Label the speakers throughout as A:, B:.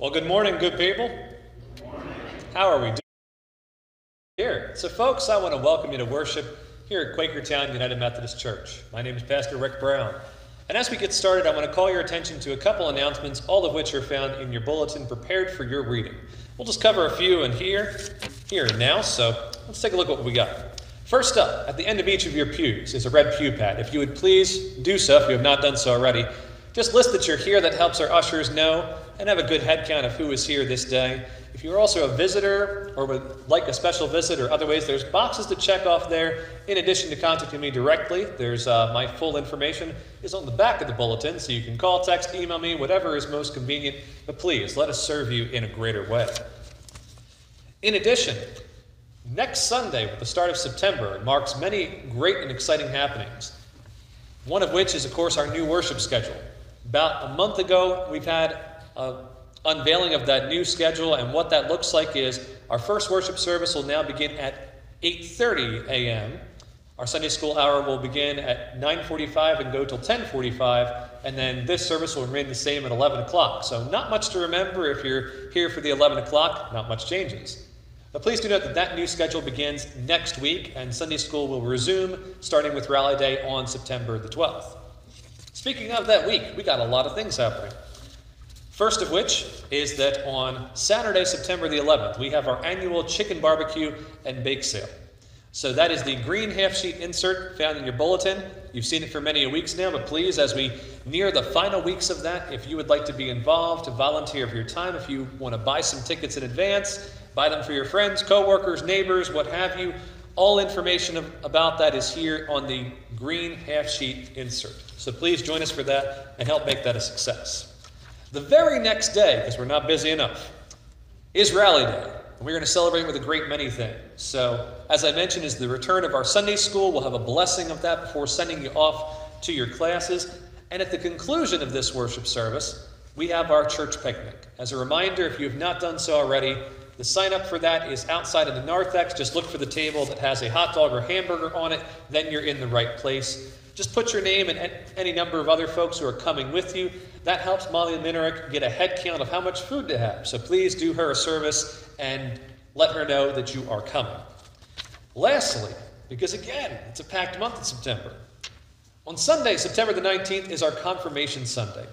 A: Well, good morning, good people. How are we doing here? So, folks, I want to welcome you to worship here at Quakertown United Methodist Church. My name is Pastor Rick Brown. And as we get started, I want to call your attention to a couple announcements, all of which are found in your bulletin prepared for your reading. We'll just cover a few in here, here and now, so let's take a look at what we got. First up, at the end of each of your pews is a red pew pad. If you would please do so, if you have not done so already, just list that you're here. That helps our ushers know and have a good head count of who is here this day. If you're also a visitor or would like a special visit or other ways, there's boxes to check off there. In addition to contacting me directly, there's uh, my full information is on the back of the bulletin, so you can call, text, email me, whatever is most convenient. But please let us serve you in a greater way. In addition, Next Sunday, with the start of September, marks many great and exciting happenings. One of which is, of course, our new worship schedule. About a month ago, we've had an unveiling of that new schedule, and what that looks like is our first worship service will now begin at 8:30 a.m. Our Sunday school hour will begin at 9:45 and go till 10:45, and then this service will remain the same at 11 o'clock. So, not much to remember if you're here for the 11 o'clock. Not much changes. But please do note that that new schedule begins next week, and Sunday school will resume starting with Rally Day on September the 12th. Speaking of that week, we got a lot of things happening. First of which is that on Saturday, September the 11th, we have our annual chicken barbecue and bake sale. So that is the green half sheet insert found in your bulletin. You've seen it for many weeks now, but please, as we near the final weeks of that, if you would like to be involved, to volunteer of your time, if you want to buy some tickets in advance, Buy them for your friends, coworkers, neighbors, what have you. All information about that is here on the green half sheet insert. So please join us for that and help make that a success. The very next day, because we're not busy enough, is Rally Day. And we're going to celebrate with a great many things. So, as I mentioned, is the return of our Sunday school. We'll have a blessing of that before sending you off to your classes. And at the conclusion of this worship service, we have our church picnic. As a reminder, if you have not done so already, the sign up for that is outside of the narthex. Just look for the table that has a hot dog or hamburger on it, then you're in the right place. Just put your name and any number of other folks who are coming with you. That helps Molly Minerick get a head count of how much food to have. So please do her a service and let her know that you are coming. Lastly, because again, it's a packed month in September. On Sunday, September the 19th, is our Confirmation Sunday.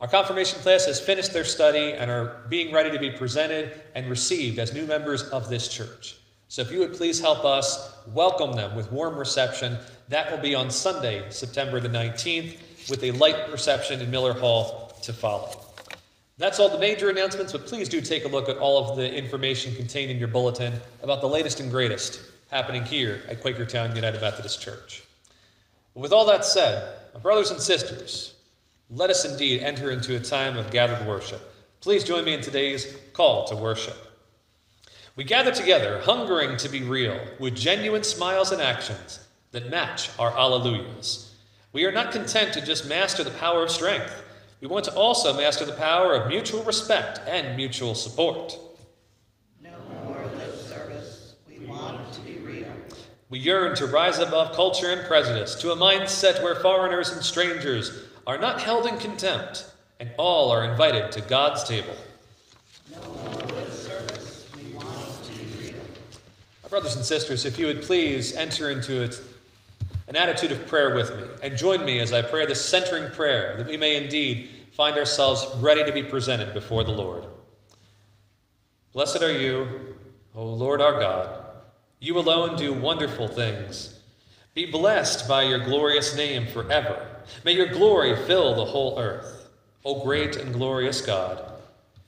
A: Our confirmation class has finished their study and are being ready to be presented and received as new members of this church. So if you would please help us welcome them with warm reception, that will be on Sunday, September the 19th, with a light reception in Miller Hall to follow. That's all the major announcements, but please do take a look at all of the information contained in your bulletin about the latest and greatest happening here at Quakertown United Methodist Church. With all that said, my brothers and sisters, let us indeed enter into a time of gathered worship. Please join me in today's call to worship. We gather together, hungering to be real, with genuine smiles and actions that match our alleluias. We are not content to just master the power of strength. We want to also master the power of mutual respect and mutual support.
B: No more lip service. We want to be real.
A: We yearn to rise above culture and prejudice to a mindset where foreigners and strangers are not held in contempt, and all are invited to God's table.
B: No more lip service. We want to be real.
A: Brothers and sisters, if you would please enter into it an attitude of prayer with me and join me as I pray this centering prayer that we may indeed find ourselves ready to be presented before the Lord. Blessed are you, O Lord our God. You alone do wonderful things. Be blessed by your glorious name forever. May your glory fill the whole earth. O great and glorious God,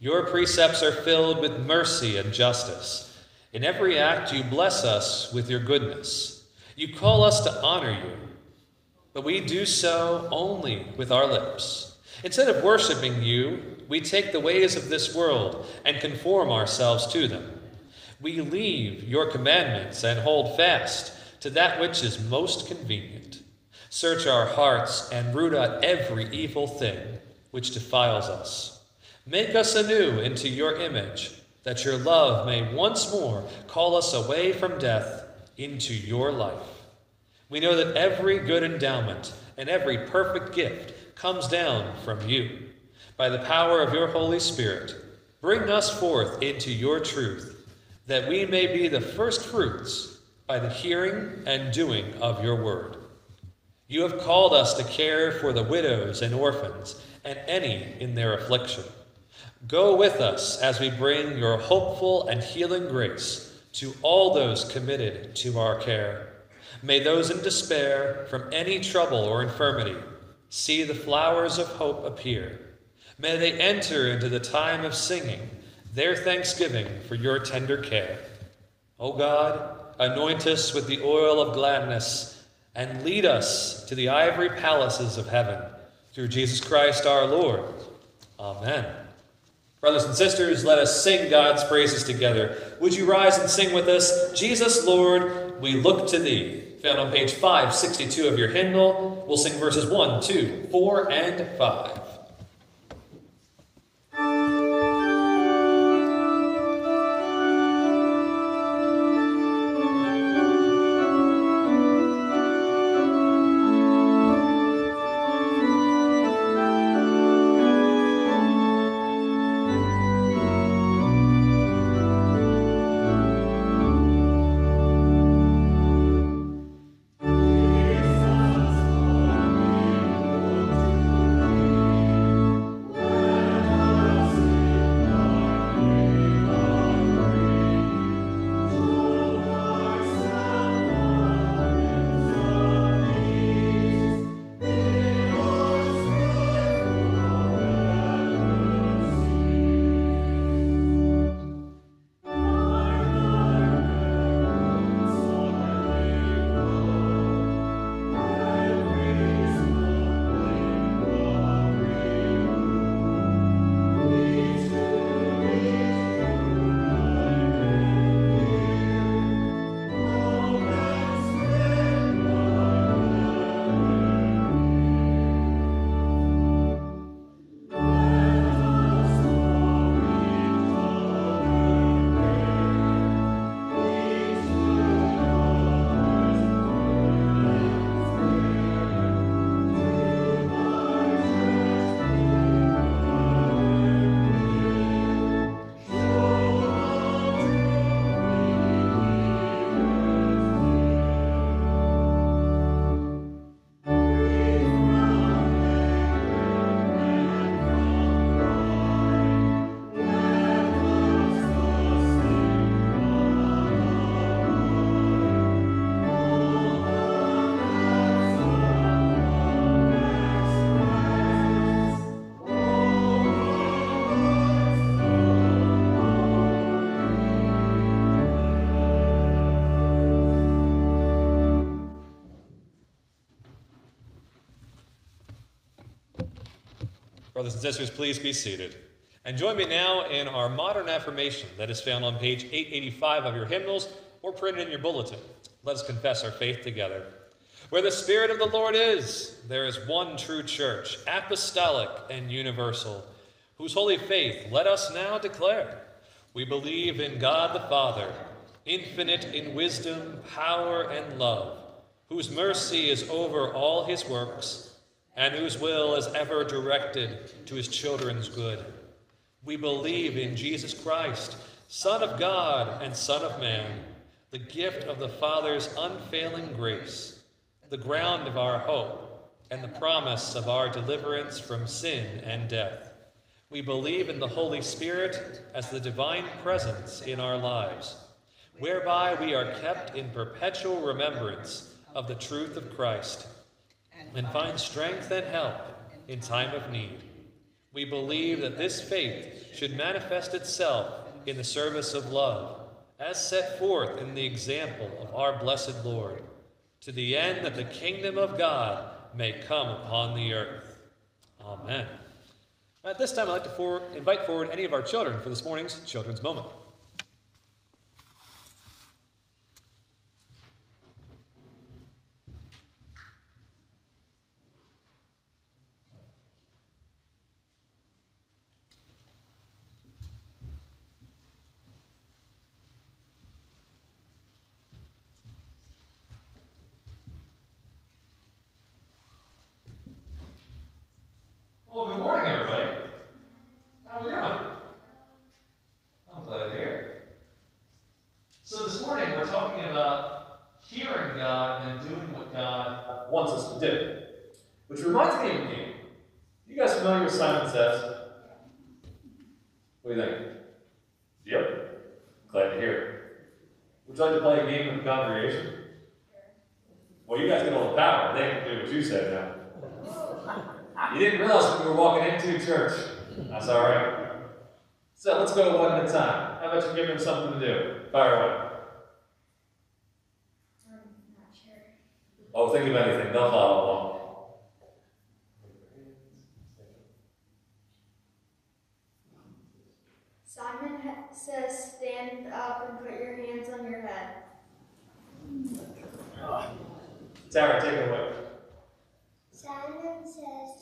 A: your precepts are filled with mercy and justice. In every act, you bless us with your goodness. You call us to honor you, but we do so only with our lips. Instead of worshiping you, we take the ways of this world and conform ourselves to them. We leave your commandments and hold fast to that which is most convenient. Search our hearts and root out every evil thing which defiles us. Make us anew into your image, that your love may once more call us away from death into your life. We know that every good endowment and every perfect gift comes down from you. By the power of your Holy Spirit, Bring us forth into your truth, that we may be the first fruits by the hearing and doing of your word. You have called us to care for the widows and orphans and any in their affliction. Go with us as we bring your hopeful and healing grace to all those committed to our care. May those in despair from any trouble or infirmity see the flowers of hope appear. May they enter into the time of singing their thanksgiving for your tender care. O God, anoint us with the oil of gladness and lead us to the ivory palaces of heaven through Jesus Christ our Lord. Amen. Brothers and sisters, let us sing God's praises together. Would you rise and sing with us? Jesus, Lord, we look to thee. Found on page 562 of your hymnal. We'll sing verses 1, 2, 4, and 5. Brothers and sisters, please be seated. And join me now in our modern affirmation that is found on page 885 of your hymnals or printed in your bulletin. Let us confess our faith together. Where the Spirit of the Lord is, there is one true church, apostolic and universal, whose holy faith let us now declare. We believe in God the Father, infinite in wisdom, power, and love, whose mercy is over all his works and whose will is ever directed to his children's good. We believe in Jesus Christ, Son of God and Son of Man, the gift of the Father's unfailing grace, the ground of our hope, and the promise of our deliverance from sin and death. We believe in the Holy Spirit as the divine presence in our lives, whereby we are kept in perpetual remembrance of the truth of Christ and find strength and help in time of need. We believe that this faith should manifest itself in the service of love, as set forth in the example of our blessed Lord, to the end that the kingdom of God may come upon the earth. Amen. At this time, I'd like to for invite forward any of our children for this morning's Children's Moment. Well, good morning, everybody. How are we doing? I'm glad here. So this morning we're talking about hearing God and doing what God wants us to do. Which reminds me of a game. You guys familiar with Simon Says? What do you think? Yep. Glad to hear it. Would you like to play a game of congregation? Well, you guys get all the power. They can do what you said now. You didn't realize we were walking into church. That's all right. So let's go one at a time. How about you give them something to do? Fire away. Oh, think of anything. They'll follow along.
C: Simon says, stand up and put your hands on your head.
A: Tara, take it away.
C: Simon says, turn around.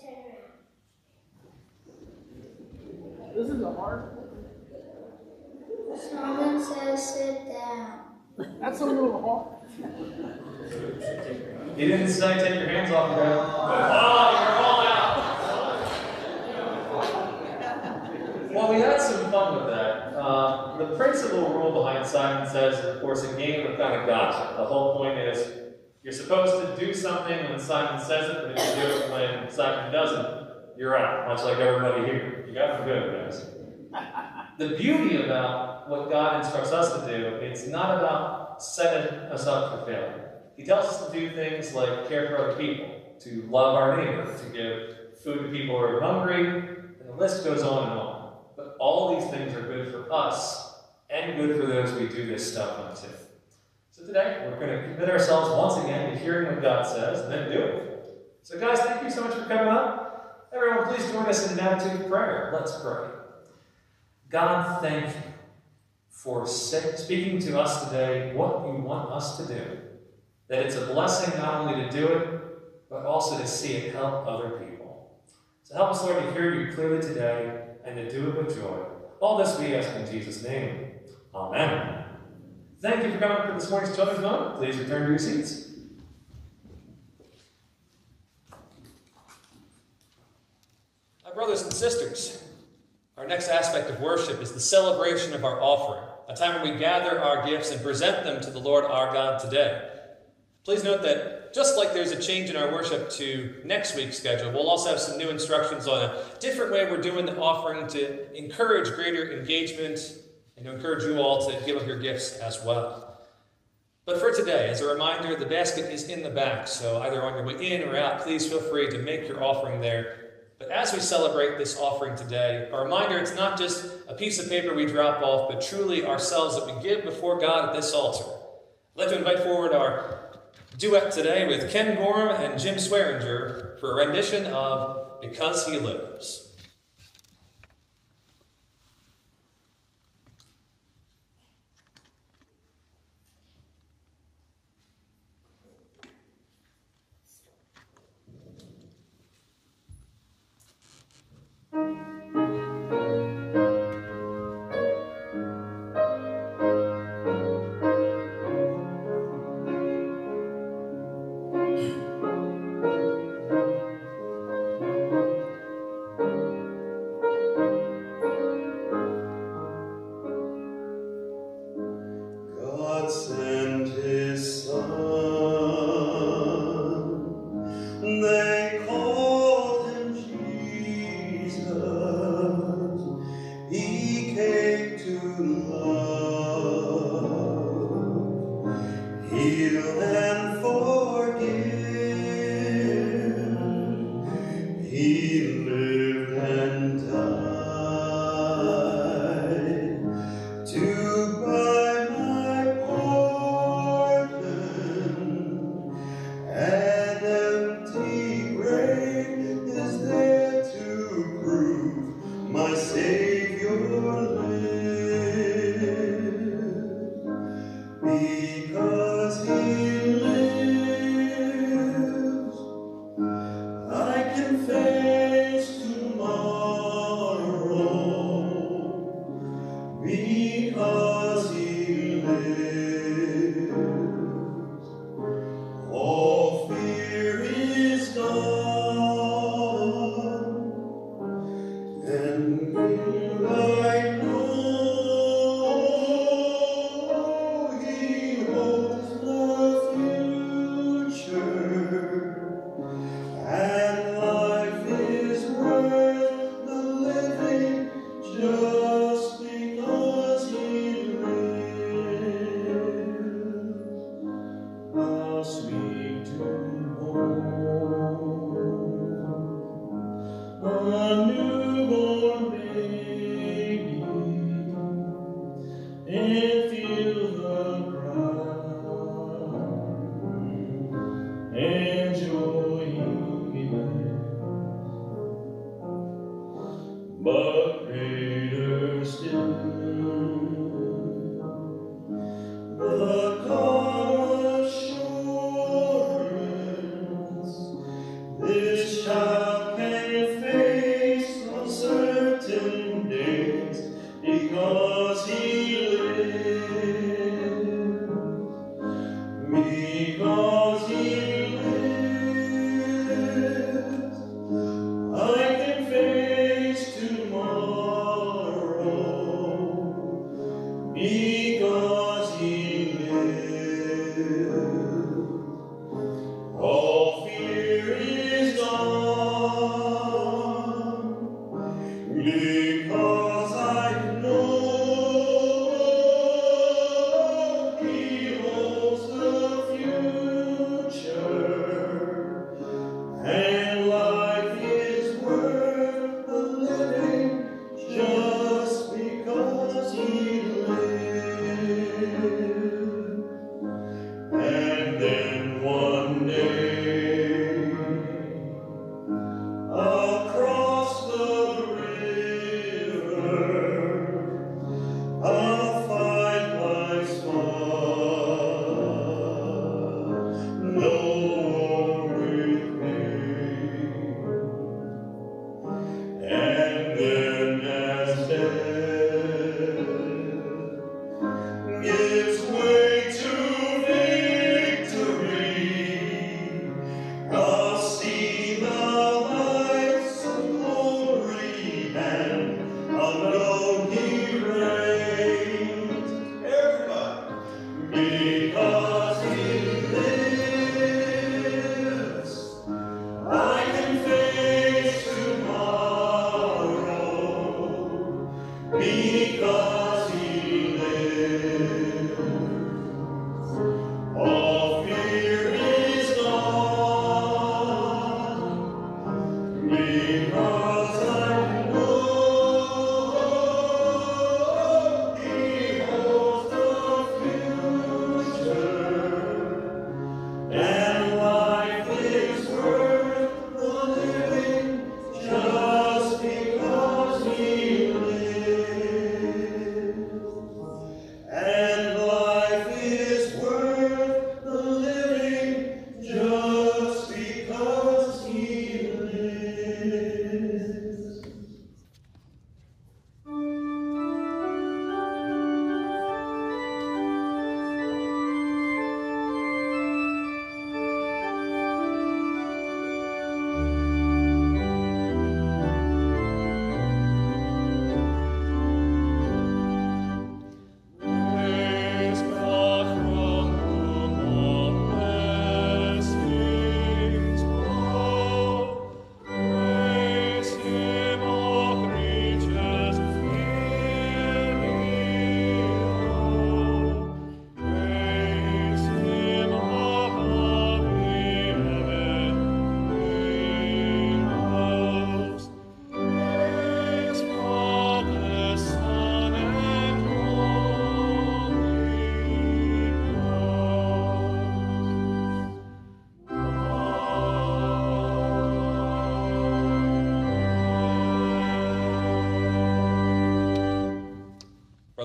D: This is a hard. one.
C: Simon says, sit down.
D: That's a little hard.
A: He didn't say take your hands off the ground. Oh, you're all out. Well, we had some fun with that. Uh, the principal rule behind Simon Says is, of course, a game of kind of gotcha. The whole point is you're supposed to do something when Simon says it, but if you do it when Simon doesn't, you're out, much like everybody here. You got them good, guys. The beauty about what God instructs us to do, it's not about setting us up for failure. He tells us to do things like care for other people, to love our neighbor, to give food to people who are hungry, and the list goes on and on. But all these things are good for us and good for those we do this stuff unto. So today, we're going to commit ourselves once again to hearing what God says and then do it. So, guys, thank you so much for coming up. Everyone, please join us in an attitude of prayer. Let's pray. God, thank you for speaking to us today what you want us to do. That it's a blessing not only to do it, but also to see it help other people. So help us, Lord, to hear you clearly today and to do it with joy. All this we ask in Jesus' name. Amen. Thank you for coming for this morning's children's moment. Please return to your seats. My brothers and sisters, our next aspect of worship is the celebration of our offering, a time when we gather our gifts and present them to the Lord our God today. Please note that just like there's a change in our worship to next week's schedule, we'll also have some new instructions on a different way we're doing the offering to encourage greater engagement and to encourage you all to give up your gifts as well. But for today, as a reminder, the basket is in the back, so either on your way in or out, please feel free to make your offering there. But as we celebrate this offering today, a reminder it's not just a piece of paper we drop off, but truly ourselves that we give before God at this altar. I'd like to invite forward our duet today with Ken Gorham and Jim Swearingen for a rendition of Because He Lives.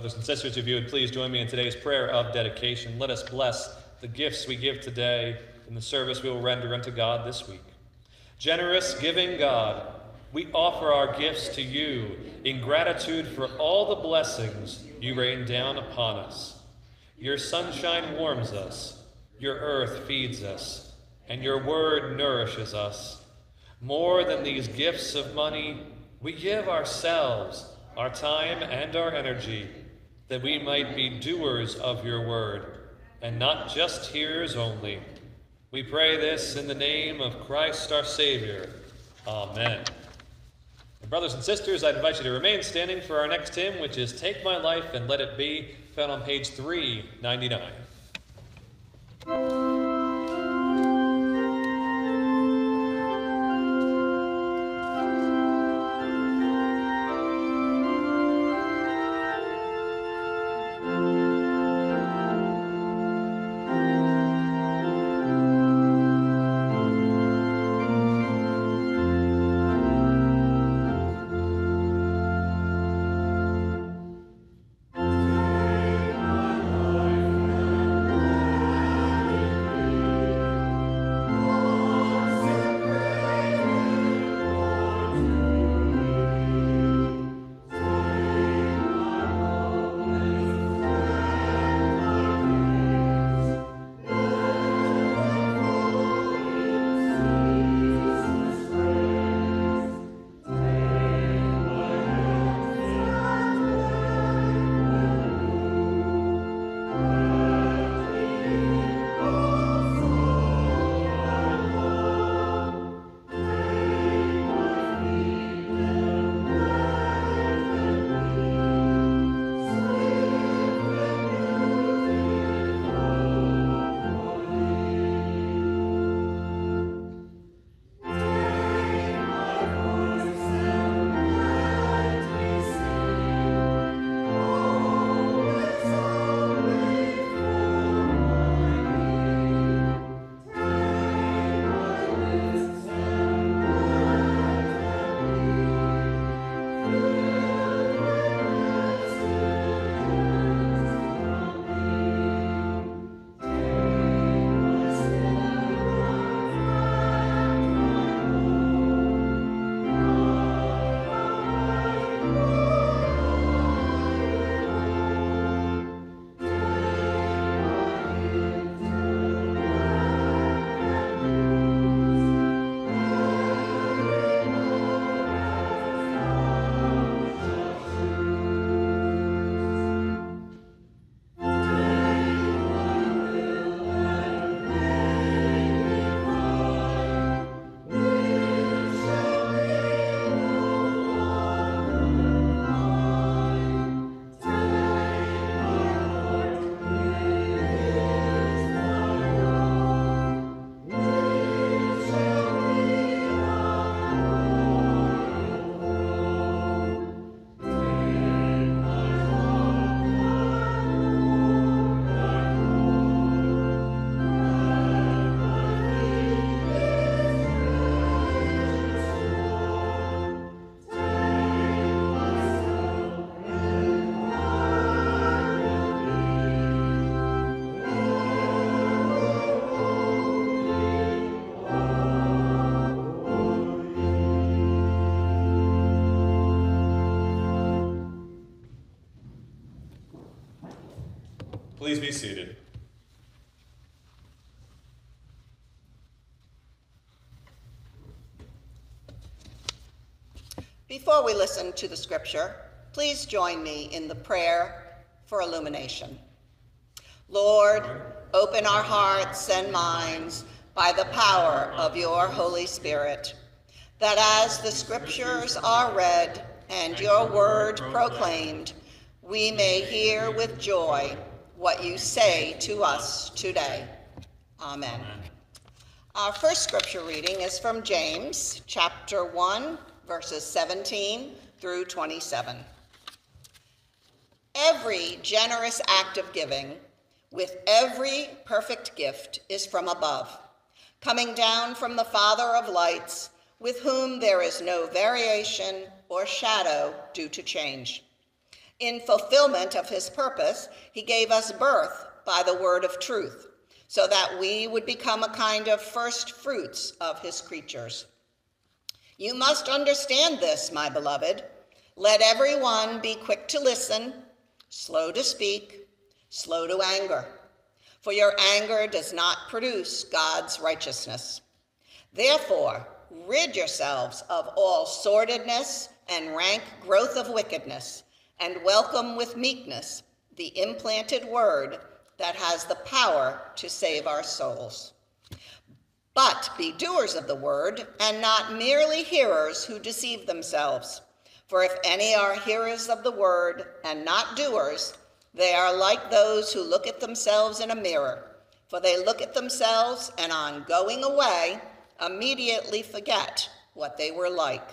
A: Brothers and sisters, if you would please join me in today's prayer of dedication, let us bless the gifts we give today in the service we will render unto God this week. Generous, giving God, we offer our gifts to you in gratitude for all the blessings you rain down upon us. Your sunshine warms us, your earth feeds us, and your word nourishes us. More than these gifts of money, we give ourselves, our time, and our energy, that we might be doers of your word, and not just hearers only. We pray this in the name of Christ our Savior. Amen. And brothers and sisters, I invite you to remain standing for our next hymn, which is Take My Life and Let It Be, found on page 399. Please be seated.
B: Before we listen to the scripture, please join me in the prayer for illumination. Lord, open our hearts and minds by the power of your Holy Spirit, that as the scriptures are read and your word proclaimed, we may hear with joy what you say to us today. Amen. Our first scripture reading is from James chapter 1, verses 17 through 27. Every generous act of giving with every perfect gift is from above, coming down from the Father of lights, with whom there is no variation or shadow due to change. In fulfillment of his purpose, he gave us birth by the word of truth, so that we would become a kind of first fruits of his creatures. You must understand this, my beloved. Let everyone be quick to listen, slow to speak, slow to anger. For your anger does not produce God's righteousness. Therefore, rid yourselves of all sordidness and rank growth of wickedness, and welcome with meekness the implanted word that has the power to save our souls. But be doers of the word, and not merely hearers who deceive themselves. For if any are hearers of the word and not doers, they are like those who look at themselves in a mirror. For they look at themselves and on going away immediately forget what they were like.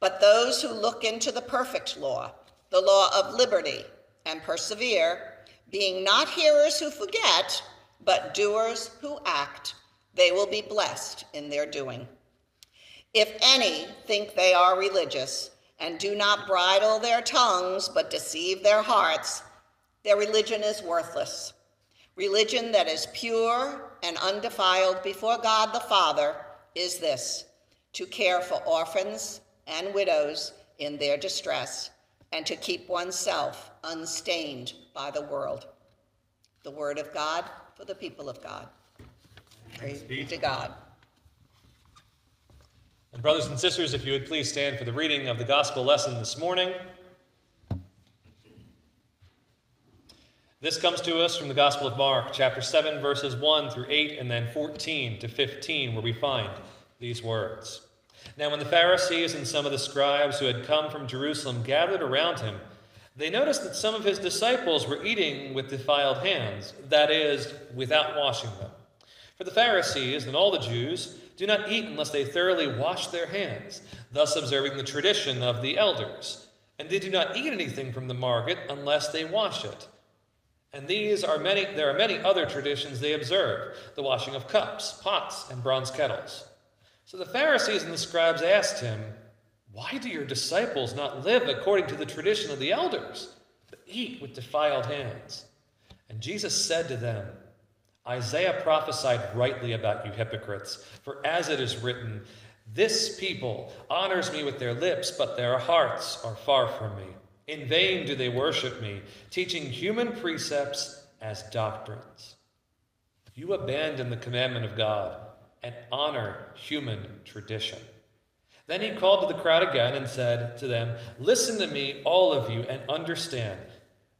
B: But those who look into the perfect law, the law of liberty, and persevere, being not hearers who forget, but doers who act, they will be blessed in their doing. If any think they are religious and do not bridle their tongues but deceive their hearts, their religion is worthless. Religion that is pure and undefiled before God the Father is this to care for orphans and widows in their distress and to keep oneself unstained by the world. The word of God for the people of God. Praise be to God.
A: And brothers and sisters, if you would please stand for the reading of the gospel lesson this morning. This comes to us from the Gospel of Mark, chapter 7, verses 1 through 8, and then 14 to 15, where we find these words. Now, when the Pharisees and some of the scribes who had come from Jerusalem gathered around him, they noticed that some of his disciples were eating with defiled hands, that is, without washing them. For the Pharisees and all the Jews do not eat unless they thoroughly wash their hands, thus observing the tradition of the elders. And they do not eat anything from the market unless they wash it. And these are many there are many other traditions they observe, the washing of cups, pots, and bronze kettles. So the Pharisees and the scribes asked him, Why do your disciples not live according to the tradition of the elders, but eat with defiled hands? And Jesus said to them, Isaiah prophesied rightly about you hypocrites, for as it is written, This people honors me with their lips, but their hearts are far from me. In vain do they worship me, teaching human precepts as doctrines. You abandon the commandment of God and honor human tradition. Then he called to the crowd again and said to them, Listen to me, all of you, and understand.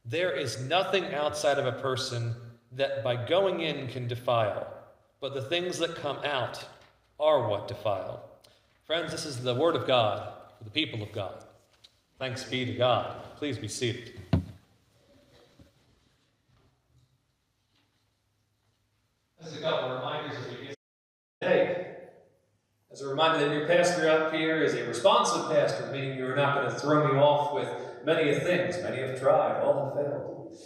A: There is nothing outside of a person that by going in can defile, but the things that come out are what defile. Friends, this is the word of God for the people of God. Thanks be to God. Please be seated. As a couple reminders As a reminder that your pastor up here is a responsive pastor, meaning you're not going to throw me off with many of things. Many have tried, all have failed.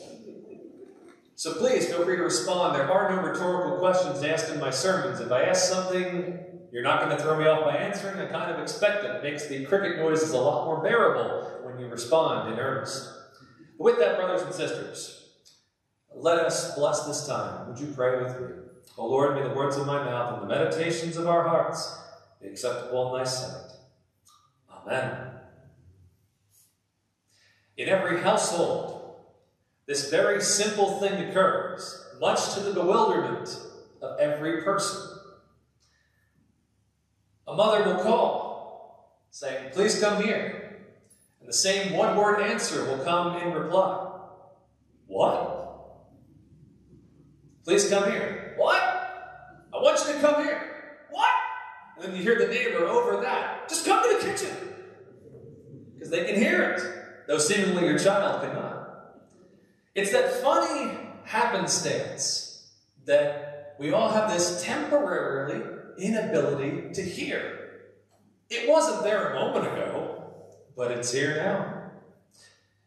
A: So please feel free to respond. There are no rhetorical questions asked in my sermons. If I ask something you're not going to throw me off by answering, I kind of expect it. It makes the cricket noises a lot more bearable when you respond in earnest. With that, brothers and sisters, let us bless this time. Would you pray with me? O Lord, may the words of my mouth and the meditations of our hearts be acceptable in thy sight. Amen. In every household, this very simple thing occurs, much to the bewilderment of every person. A mother will call, saying, Please come here. And the same one word answer will come in reply What? Please come here. What? I want you to come here. What? And then you hear the neighbor over that. Just come to the kitchen. Because they can hear it, though seemingly your child cannot. It's that funny happenstance that we all have this temporarily inability to hear. It wasn't there a moment ago, but it's here now.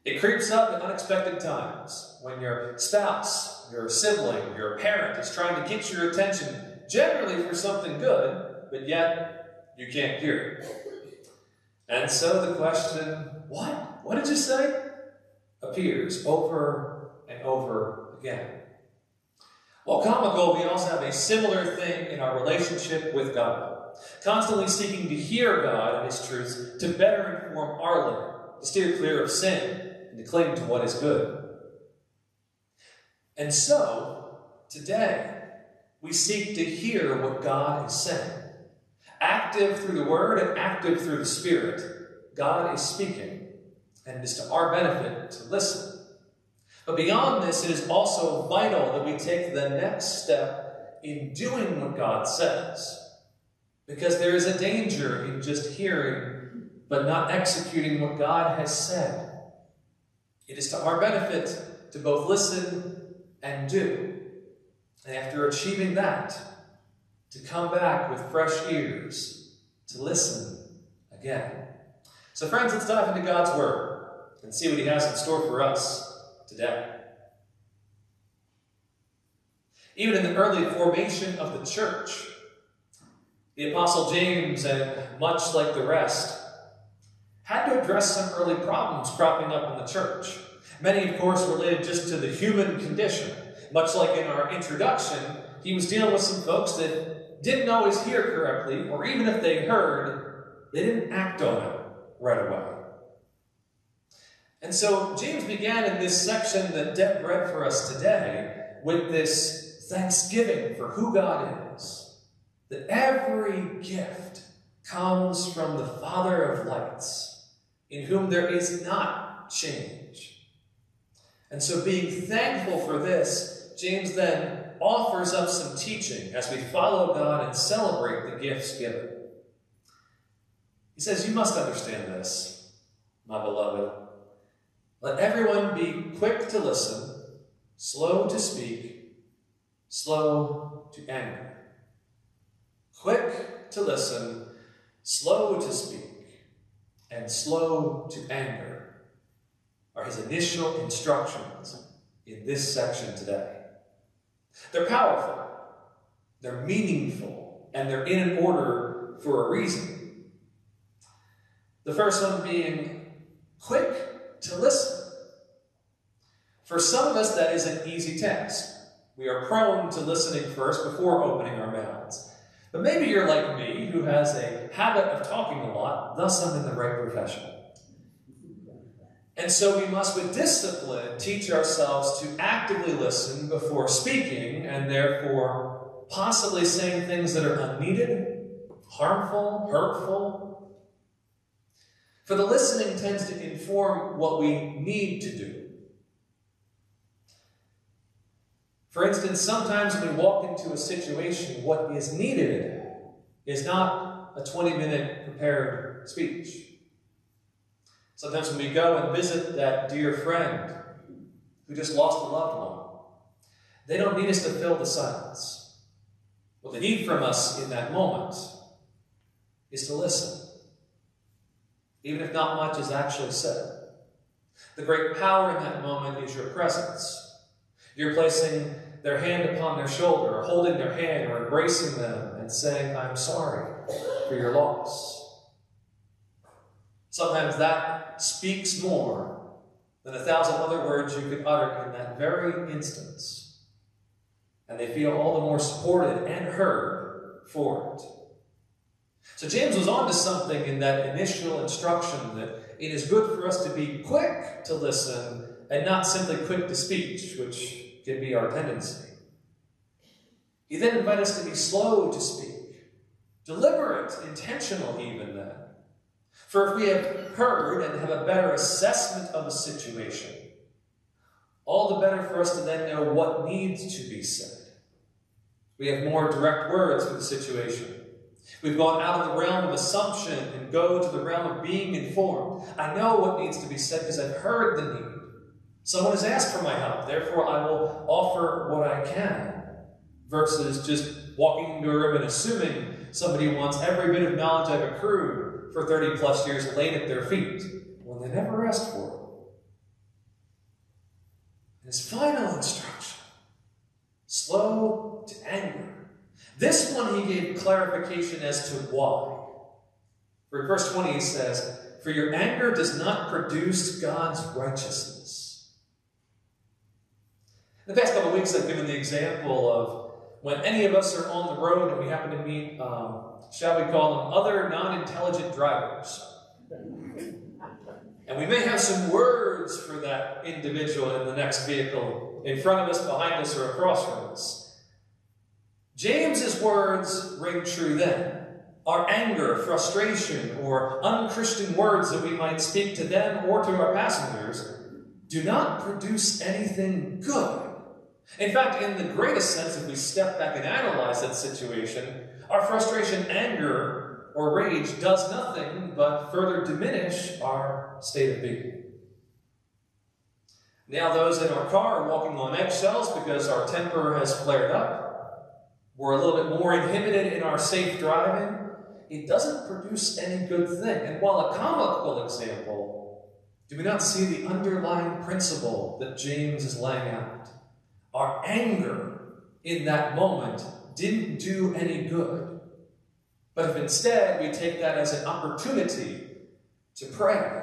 A: It creeps up at unexpected times when your spouse, your sibling, your parent is trying to get your attention, generally for something good, but yet you can't hear it. And so the question, what? What did you say? appears over and over again. While comical, we also have a similar thing in our relationship with God, constantly seeking to hear God and His truths to better inform our living, to steer clear of sin, and to cling to what is good. And so, today, we seek to hear what God is saying. Active through the Word and active through the Spirit, God is speaking, and it is to our benefit to listen. But beyond this, it is also vital that we take the next step in doing what God says. Because there is a danger in just hearing but not executing what God has said. It is to our benefit to both listen and do. And after achieving that, to come back with fresh ears to listen again. So, friends, let's dive into God's Word and see what He has in store for us today. Even in the early formation of the church, the Apostle James, and much like the rest, had to address some early problems cropping up in the church. Many, of course, related just to the human condition. Much like in our introduction, he was dealing with some folks that didn't always hear correctly, or even if they heard, they didn't act on it right away. And so James began in this section that Deb read for us today with this thanksgiving for who God is. That every gift comes from the Father of lights, in whom there is not change. And so, being thankful for this, James then offers up some teaching as we follow God and celebrate the gifts given. He says, You must understand this, my beloved. Let everyone be quick to listen, slow to speak, slow to anger. Quick to listen, slow to speak, and slow to anger are his initial instructions in this section today. They're powerful, they're meaningful, and they're in an order for a reason. The first one being quick to listen. For some of us, that is an easy task. We are prone to listening first before opening our mouths. But maybe you're like me, who has a habit of talking a lot, thus, I'm in the right profession. And so we must, with discipline, teach ourselves to actively listen before speaking, and therefore possibly saying things that are unneeded, harmful, hurtful. For the listening tends to inform what we need to do. For instance, sometimes when we walk into a situation, what is needed is not a 20 minute prepared speech. Sometimes when we go and visit that dear friend who just lost a loved one, they don't need us to fill the silence. What they need from us in that moment is to listen, even if not much is actually said. The great power in that moment is your presence. You're placing their hand upon their shoulder, or holding their hand, or embracing them and saying, I'm sorry for your loss. Sometimes that speaks more than a thousand other words you could utter in that very instance. And they feel all the more supported and heard for it. So James was on to something in that initial instruction that it is good for us to be quick to listen and not simply quick to speech, which can be our tendency. He then invites us to be slow to speak, deliberate, intentional, even then. For if we have heard and have a better assessment of a situation, all the better for us to then know what needs to be said. We have more direct words for the situation. We've gone out of the realm of assumption and go to the realm of being informed. I know what needs to be said because I've heard the need. Someone has asked for my help, therefore I will offer what I can. Versus just walking into a room and assuming somebody wants every bit of knowledge I've accrued for 30 plus years laid at their feet when they never asked for it. His final instruction slow to anger. This one he gave clarification as to why. For verse 20 he says, For your anger does not produce God's righteousness. In the past couple of weeks, I've given the example of when any of us are on the road and we happen to meet, um, shall we call them, other non intelligent drivers. And we may have some words for that individual in the next vehicle in front of us, behind us, or across from us. James's words ring true then. Our anger, frustration, or unchristian words that we might speak to them or to our passengers do not produce anything good. In fact, in the greatest sense, if we step back and analyze that situation, our frustration, anger, or rage does nothing but further diminish our state of being. Now, those in our car are walking on eggshells because our temper has flared up. We're a little bit more inhibited in our safe driving. It doesn't produce any good thing. And while a comical example, do we not see the underlying principle that James is laying out? Our anger in that moment didn't do any good. But if instead we take that as an opportunity to pray,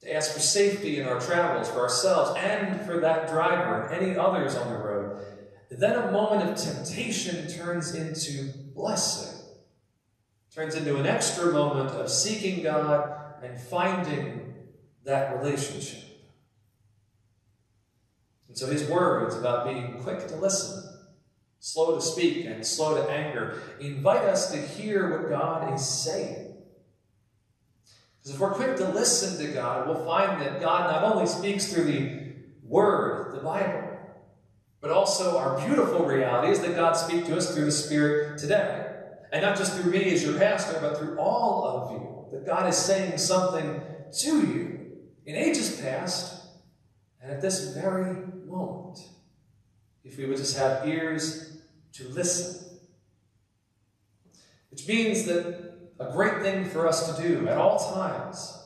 A: to ask for safety in our travels for ourselves and for that driver and any others on the road, then a moment of temptation turns into blessing, turns into an extra moment of seeking God and finding that relationship. And so his words about being quick to listen, slow to speak, and slow to anger invite us to hear what God is saying. Because if we're quick to listen to God, we'll find that God not only speaks through the Word, the Bible, but also our beautiful reality is that God speaks to us through the Spirit today. And not just through me as your pastor, but through all of you. That God is saying something to you in ages past and at this very moment. If we would just have ears to listen. Which means that a great thing for us to do at all times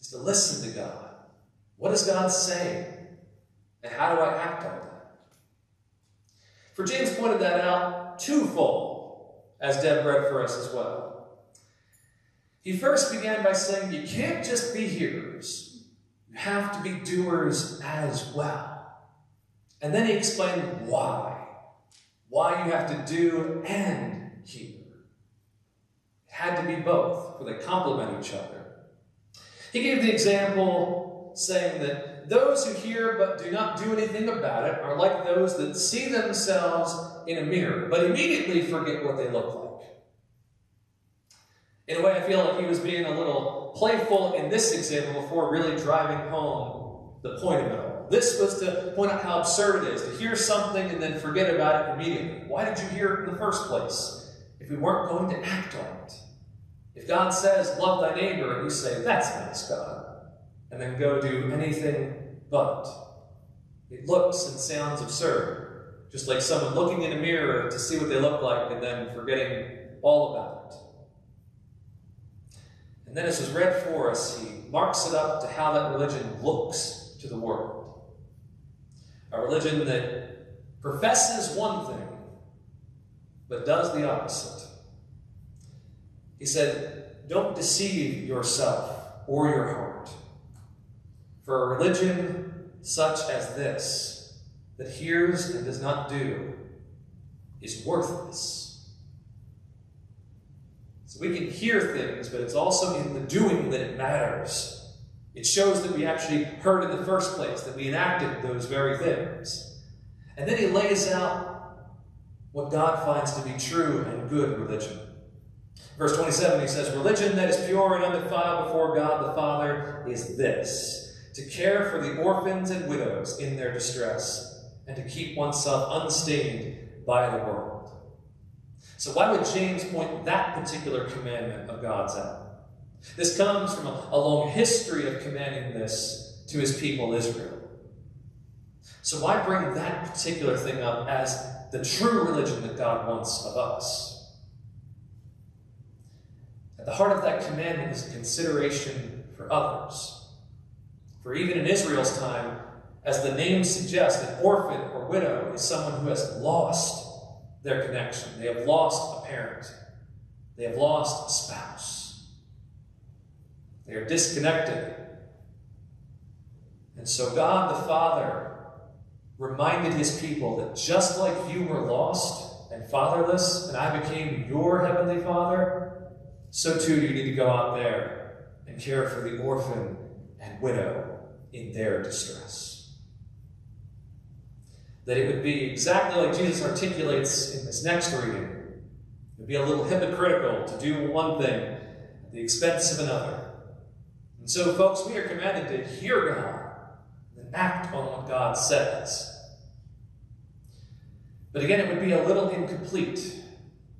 A: is to listen to God. What is God saying? And how do I act on that? For James pointed that out twofold, as Deb read for us as well. He first began by saying, You can't just be hearers, you have to be doers as well. And then he explained why. Why you have to do and hear. It had to be both, for they complement each other. He gave the example saying that those who hear but do not do anything about it are like those that see themselves in a mirror, but immediately forget what they look like. In a way, I feel like he was being a little playful in this example before really driving home the point of it all. This was to point out how absurd it is to hear something and then forget about it immediately. Why did you hear it in the first place if we weren't going to act on it? If God says, Love thy neighbor, and you say, That's nice, God, and then go do anything but, it looks and sounds absurd. Just like someone looking in a mirror to see what they look like and then forgetting all about it. And then, as was read for us, he marks it up to how that religion looks to the world. A religion that professes one thing, but does the opposite. He said, Don't deceive yourself or your heart. For a religion such as this, that hears and does not do, is worthless. So we can hear things, but it's also in the doing that it matters. It shows that we actually heard in the first place, that we enacted those very things. And then he lays out what God finds to be true and good religion. Verse 27, he says, Religion that is pure and undefiled before God the Father is this to care for the orphans and widows in their distress, and to keep oneself unstained by the world. So, why would James point that particular commandment of God's out? This comes from a, a long history of commanding this to his people Israel. So, why bring that particular thing up as the true religion that God wants of us? At the heart of that commandment is consideration for others. For even in Israel's time, as the name suggests, an orphan or widow is someone who has lost their connection. They have lost a parent. They have lost a spouse. They are disconnected. And so God the Father reminded his people that just like you were lost and fatherless, and I became your heavenly Father, so too you need to go out there and care for the orphan and widow in their distress. That it would be exactly like Jesus articulates in this next reading. It would be a little hypocritical to do one thing at the expense of another. And so, folks, we are commanded to hear God and act on what God says. But again, it would be a little incomplete.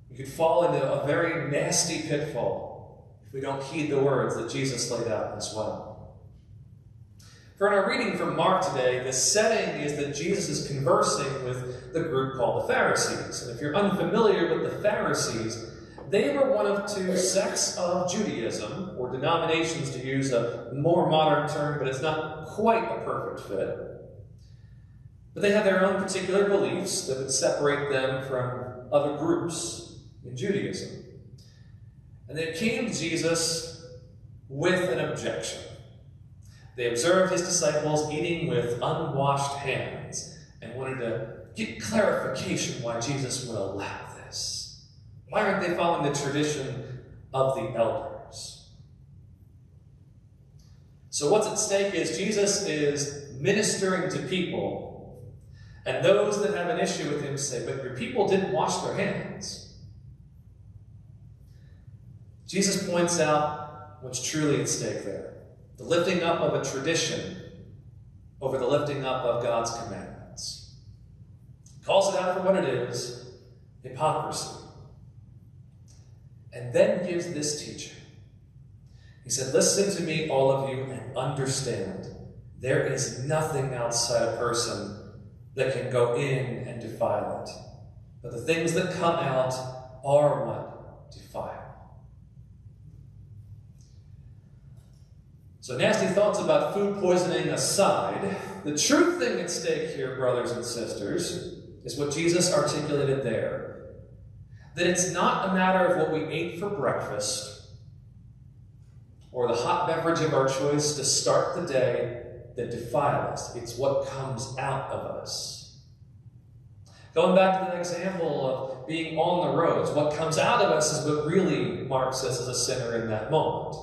A: We could fall into a very nasty pitfall if we don't heed the words that Jesus laid out as well. For in our reading from Mark today, the setting is that Jesus is conversing with the group called the Pharisees. And if you're unfamiliar with the Pharisees, they were one of two sects of Judaism, or denominations to use a more modern term, but it's not quite a perfect fit. But they had their own particular beliefs that would separate them from other groups in Judaism. And they came to Jesus with an objection. They observed his disciples eating with unwashed hands and wanted to get clarification why Jesus would allow. Why aren't they following the tradition of the elders? So, what's at stake is Jesus is ministering to people, and those that have an issue with him say, But your people didn't wash their hands. Jesus points out what's truly at stake there the lifting up of a tradition over the lifting up of God's commandments. He calls it out for what it is hypocrisy. And then gives this teaching. He said, Listen to me, all of you, and understand. There is nothing outside a person that can go in and defile it. But the things that come out are what defile. So, nasty thoughts about food poisoning aside, the true thing at stake here, brothers and sisters, is what Jesus articulated there that it's not a matter of what we ate for breakfast or the hot beverage of our choice to start the day that defile us, it's what comes out of us. Going back to the example of being on the roads, what comes out of us is what really marks us as a sinner in that moment.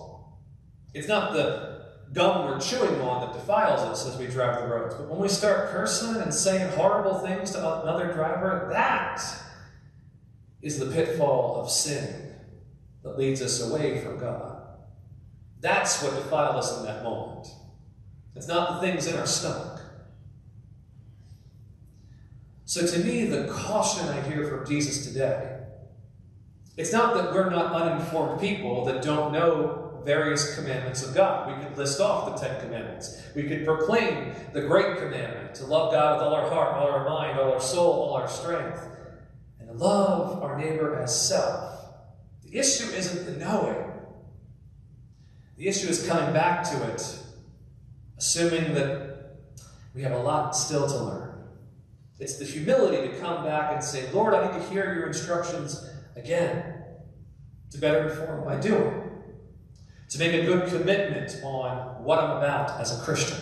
A: It's not the gum we're chewing on that defiles us as we drive the roads. But when we start cursing and saying horrible things to another driver, that is the pitfall of sin that leads us away from God. That's what defiled us in that moment. It's not the things in our stomach. So, to me, the caution I hear from Jesus today, it's not that we're not uninformed people that don't know various commandments of God. We could list off the Ten Commandments. We could proclaim the great commandment to love God with all our heart, all our mind, all our soul, all our strength, and love our neighbor as self. The issue isn't the knowing, the issue is coming back to it, assuming that we have a lot still to learn. It's the humility to come back and say, Lord, I need to hear your instructions again to better inform my doing to make a good commitment on what I'm about as a Christian.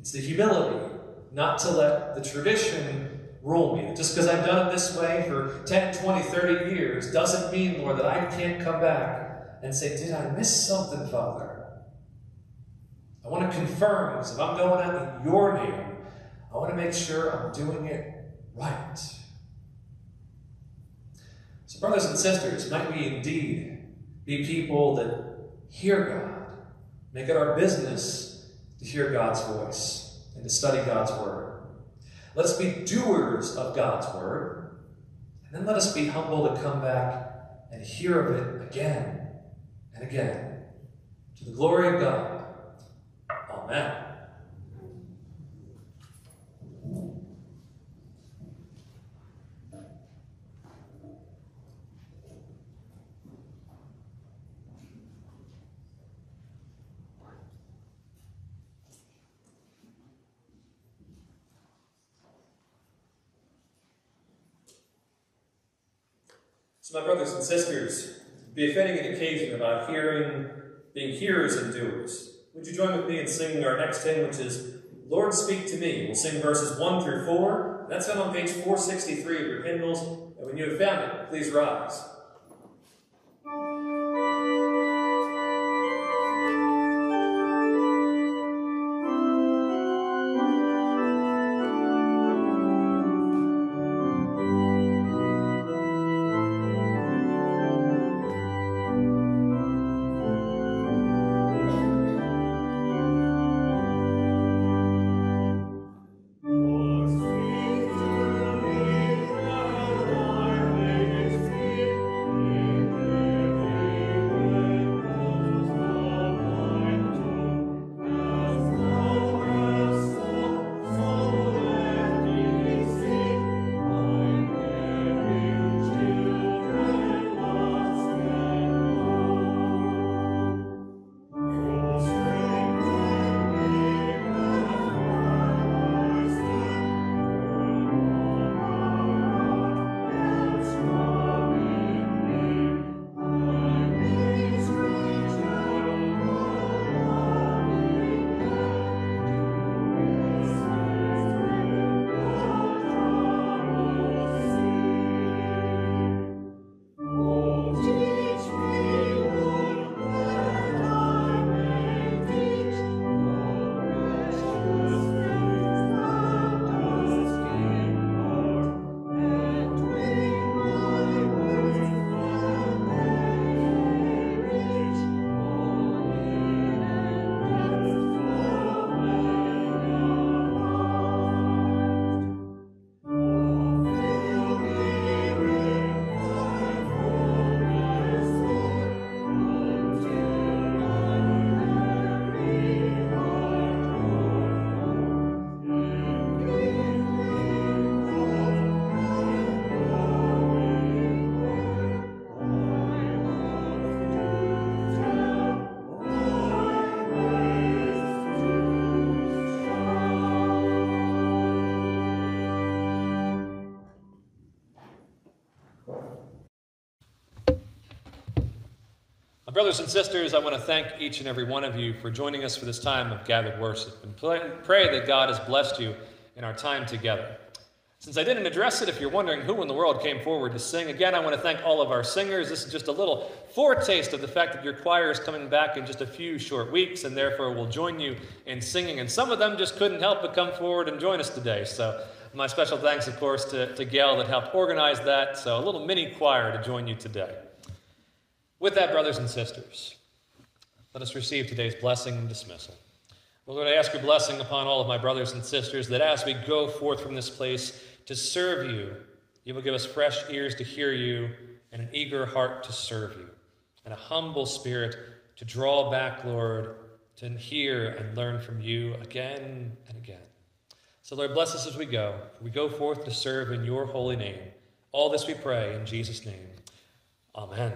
A: It's the humility not to let the tradition rule me. Just because I've done it this way for 10, 20, 30 years doesn't mean, Lord, that I can't come back and say, Did I miss something, Father? I want to confirm, because if I'm going out in your name, I want to make sure I'm doing it right. So, brothers and sisters, might we indeed be people that hear God, make it our business to hear God's voice and to study God's Word. Let us be doers of God's Word, and then let us be humble to come back and hear of it again and again. To the glory of God. Amen. So, my brothers and sisters, befitting an occasion about hearing, being hearers and doers, would you join with me in singing our next hymn, which is Lord Speak to Me? We'll sing verses 1 through 4. That's found on page 463 of your hymnals. And when you have found it, please rise. Brothers and sisters, I want to thank each and every one of you for joining us for this time of gathered worship and pray that God has blessed you in our time together. Since I didn't address it, if you're wondering who in the world came forward to sing, again, I want to thank all of our singers. This is just a little foretaste of the fact that your choir is coming back in just a few short weeks, and therefore will join you in singing. And some of them just couldn't help but come forward and join us today. So, my special thanks, of course, to, to Gail that helped organize that. So, a little mini choir to join you today. With that, brothers and sisters, let us receive today's blessing and dismissal. Well, Lord, I ask your blessing upon all of my brothers and sisters that as we go forth from this place to serve you, you will give us fresh ears to hear you and an eager heart to serve you, and a humble spirit to draw back, Lord, to hear and learn from you again and again. So, Lord, bless us as we go. We go forth to serve in your holy name. All this we pray in Jesus' name.
C: Amen.